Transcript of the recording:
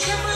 Чем